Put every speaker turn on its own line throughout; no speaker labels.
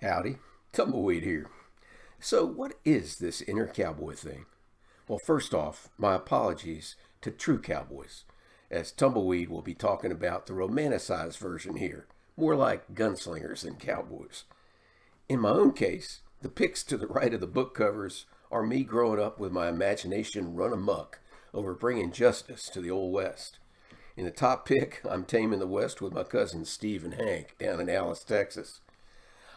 Howdy, Tumbleweed here. So, what is this inner cowboy thing? Well, first off, my apologies to true cowboys, as Tumbleweed will be talking about the romanticized version here, more like gunslingers than cowboys. In my own case, the pics to the right of the book covers are me growing up with my imagination run amuck over bringing justice to the Old West. In the top pick, I'm taming the West with my cousins Steve and Hank down in Alice, Texas.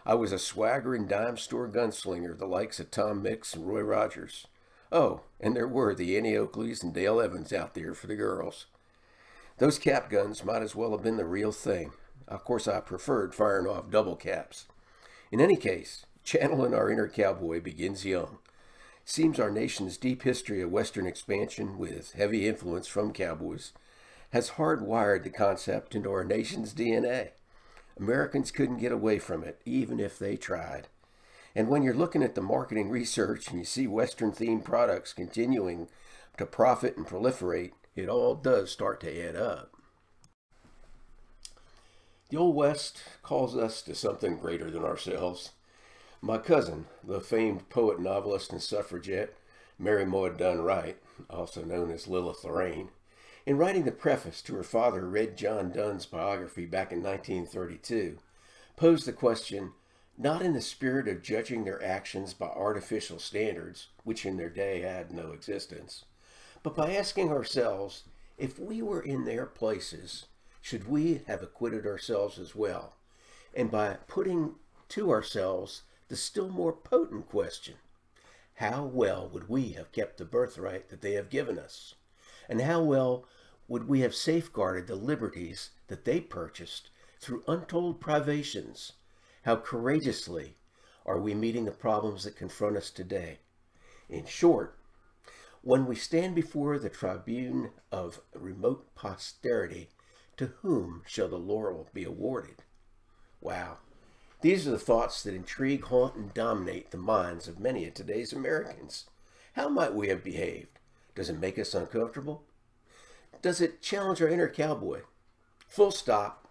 I was a swaggering dime store gunslinger, the likes of Tom Mix and Roy Rogers. Oh, and there were the Annie Oakleys and Dale Evans out there for the girls. Those cap guns might as well have been the real thing. Of course, I preferred firing off double caps. In any case, channeling our inner cowboy begins young. Seems our nation's deep history of Western expansion, with heavy influence from cowboys, has hardwired the concept into our nation's DNA. Americans couldn't get away from it, even if they tried. And when you're looking at the marketing research and you see Western themed products continuing to profit and proliferate, it all does start to add up. The Old West calls us to something greater than ourselves. My cousin, the famed poet, novelist, and suffragette, Mary Maud Dunn Wright, also known as Lilith Lorraine, in writing the preface to her father, Red John Dunn's biography back in 1932, posed the question not in the spirit of judging their actions by artificial standards, which in their day had no existence, but by asking ourselves if we were in their places, should we have acquitted ourselves as well? And by putting to ourselves the still more potent question how well would we have kept the birthright that they have given us? And how well would we have safeguarded the liberties that they purchased through untold privations? How courageously are we meeting the problems that confront us today? In short, when we stand before the tribune of remote posterity, to whom shall the laurel be awarded? Wow. These are the thoughts that intrigue, haunt, and dominate the minds of many of today's Americans. How might we have behaved? Does it make us uncomfortable? Does it challenge our inner cowboy? Full stop.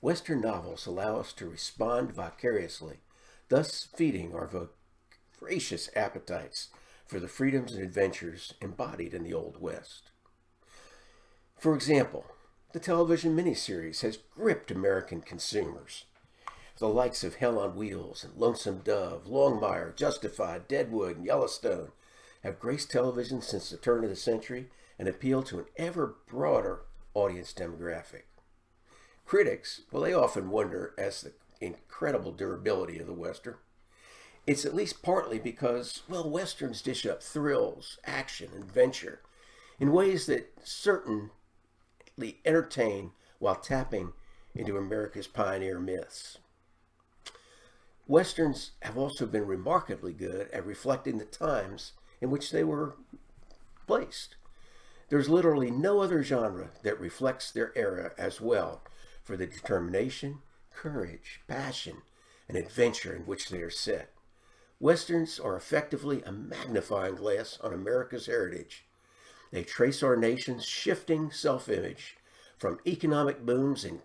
Western novels allow us to respond vicariously, thus feeding our voracious appetites for the freedoms and adventures embodied in the Old West. For example, the television miniseries has gripped American consumers. The likes of Hell on Wheels and Lonesome Dove, Longmire, Justified, Deadwood, and Yellowstone have graced television since the turn of the century and appeal to an ever broader audience demographic. Critics, well, they often wonder as the incredible durability of the Western. It's at least partly because, well, Westerns dish up thrills, action, and adventure in ways that certainly entertain while tapping into America's pioneer myths. Westerns have also been remarkably good at reflecting the times in which they were placed. There's literally no other genre that reflects their era as well for the determination, courage, passion, and adventure in which they are set. Westerns are effectively a magnifying glass on America's heritage. They trace our nation's shifting self-image from economic booms and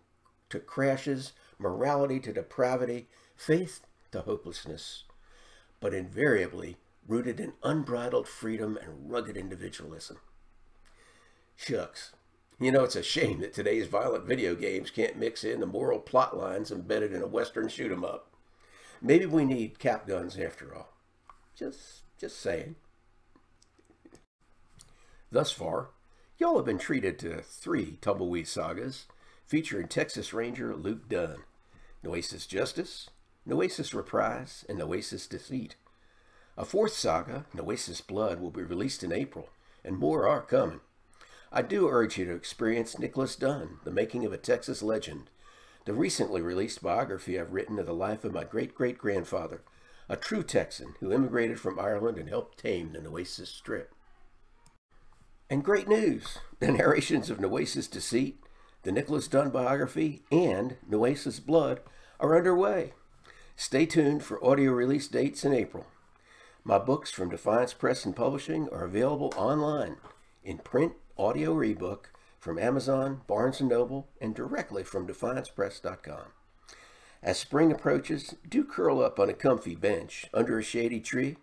to crashes, morality to depravity, faith to hopelessness, but invariably rooted in unbridled freedom and rugged individualism. Shucks. You know, it's a shame that today's violent video games can't mix in the moral plot lines embedded in a Western shoot 'em up. Maybe we need cap guns after all. Just, just saying. Thus far, y'all have been treated to three Tumbleweed sagas featuring Texas Ranger Luke Dunn, Nueces Justice, Nueces Reprise, and Nueces Deceit. A fourth saga, Nueces Blood, will be released in April, and more are coming. I do urge you to experience Nicholas Dunn, The Making of a Texas Legend, the recently released biography I've written of the life of my great-great-grandfather, a true Texan who immigrated from Ireland and helped tame the Nueces Strip. And great news! The narrations of Nueces Deceit, the Nicholas Dunn biography, and Nueces Blood are underway. Stay tuned for audio release dates in April. My books from Defiance Press and Publishing are available online, in print audio or ebook from Amazon, Barnes & Noble, and directly from DefiancePress.com. As spring approaches, do curl up on a comfy bench under a shady tree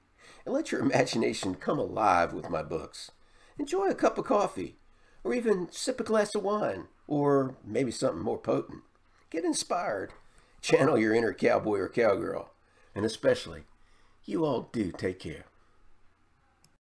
and let your imagination come alive with my books. Enjoy a cup of coffee, or even sip a glass of wine, or maybe something more potent. Get inspired. Channel your inner cowboy or cowgirl. And especially, you all do take care.